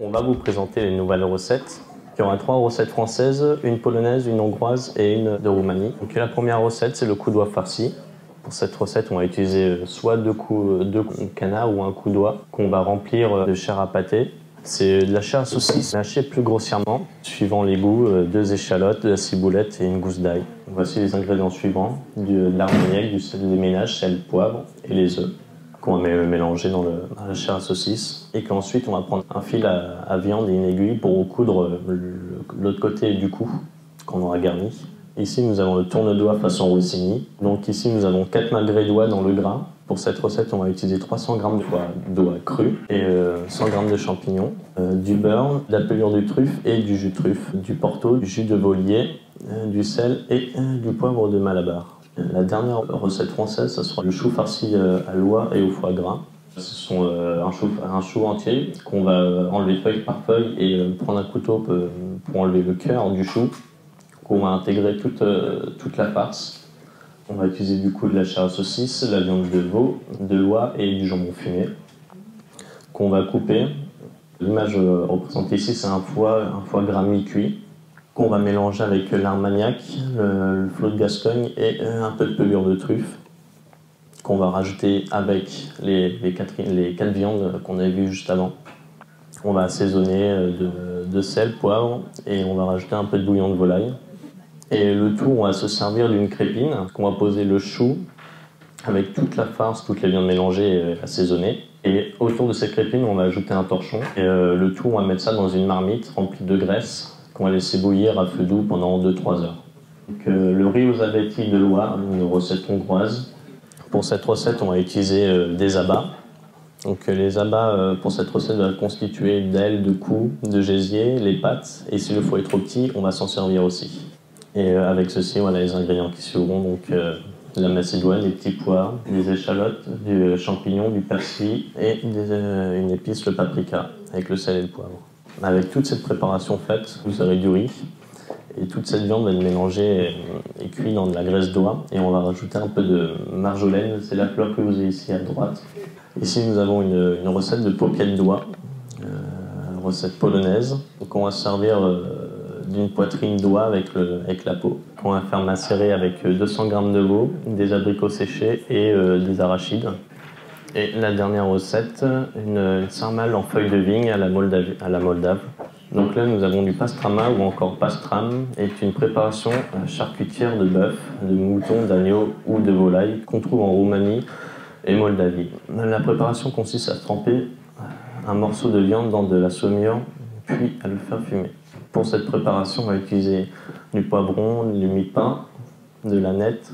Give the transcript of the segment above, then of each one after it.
On va vous présenter les nouvelles recettes. Il y aura trois recettes françaises, une polonaise, une hongroise et une de Roumanie. Donc la première recette, c'est le coudois farci. Pour cette recette, on va utiliser soit deux coups de ou un coup d'oie qu'on va remplir de chair à pâté. C'est de la chair à saucisse hachée plus grossièrement, suivant les goûts, euh, deux échalotes, de la ciboulette et une gousse d'ail. Voici les ingrédients suivants, de l'armagnac, du sel des ménages, sel, poivre et les œufs qu'on va mélanger dans, la chair à saucisse et qu'ensuite on va prendre un fil à, viande et une aiguille pour recoudre l'autre côté du cou qu'on aura garni. Ici nous avons le tourne-doigt façon Rossini. Donc ici nous avons 4 malgré doigts dans le gras. Pour cette recette on va utiliser 300 g de doigts cru et 100 euh, g de champignons, euh, du beurre, de la pelure de truffe et du jus de truffe, du porto, du jus de volier, euh, du sel et du poivre de Malabar. La dernière recette française, ce sera le chou farci euh, à l'oie et au foie gras. Ce sont euh, un chou, entier qu'on va enlever feuille par feuille et euh, prendre un couteau pour enlever le cœur du chou, qu'on va intégrer toute, toute la farce. On va utiliser du coup de la chair à saucisse, la viande de veau, de l'oie et du jambon fumé qu'on va couper. L'image représentée ici, c'est un foie, un foie gras mi-cuit qu'on va mélanger avec l'armagnac, le, flot de Gascogne et un peu de pelure de truffe qu'on va rajouter avec les, quatre, viandes qu'on avait vues juste avant. On va assaisonner de, de, sel, poivre et on va rajouter un peu de bouillon de volaille. Et le tout, on va se servir d'une crépine qu'on va poser le chou avec toute la farce, toutes les viandes mélangées et assaisonnées. Et autour de cette crépine, on va ajouter un torchon. Et euh, le tout, on va mettre ça dans une marmite remplie de graisse qu'on va laisser bouillir à feu doux pendant 2-3 heures. Euh, le riz aux abetti de Loire, une recette hongroise. Pour cette recette, on va utiliser euh, des abats. Donc, euh, les abats pour cette recette vont constituer d'ailes, de cou, de gésier, les pâtes. Et si le foie est trop petit, on va s'en servir aussi. Et avec ceci, voilà les ingrédients qui suivront. Donc, la macédoine, les petits pois, des échalotes, du champignon, du persil et une épice, le paprika, avec le sel et le poivre. Avec toute cette préparation faite, vous aurez du riz. Et toute cette viande va être mélangée et, cuite dans de la graisse d'oie. Et on va rajouter un peu de marjolaine, c'est la fleur que vous avez ici à droite. Ici, nous avons une, recette de paupiette d'oie, euh, recette polonaise. Donc, on va servir euh, d'une poitrine d'oie avec, avec la peau. On va faire macérer avec 200 g de veau, des abricots séchés et euh, des arachides. Et la dernière recette, une, sarmale en feuilles de vigne à la, Moldave. Donc là, nous avons du pastrama ou encore pastram, est une préparation charcutière de bœuf, de mouton, d'agneau ou de volaille qu'on trouve en Roumanie et Moldavie. La préparation consiste à tremper un morceau de viande dans de la saumure, puis à le faire fumer. Pour cette préparation, on va utiliser du poivron, du mi-pain, de la nette,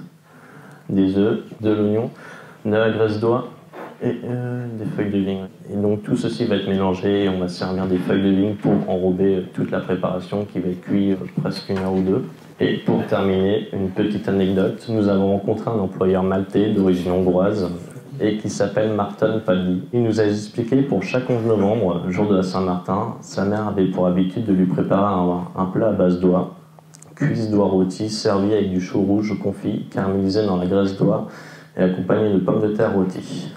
des œufs, de l'oignon, de la graisse d'oie et euh, des feuilles de vigne. Et donc tout ceci va être mélangé et on va servir des feuilles de vigne pour enrober toute la préparation qui va être cuire presque une heure ou deux. Et pour terminer, une petite anecdote, nous avons rencontré un employeur maltais d'origine hongroise et qui s'appelle Martin Paddy. Il nous a expliqué pour chaque 11 novembre, jour de la Saint-Martin, sa mère avait pour habitude de lui préparer un, plat à base d'oie, cuisse d'oie rôtie, servi avec du chou rouge confit, caramélisé dans la graisse d'oie et accompagné de pommes de terre rôties.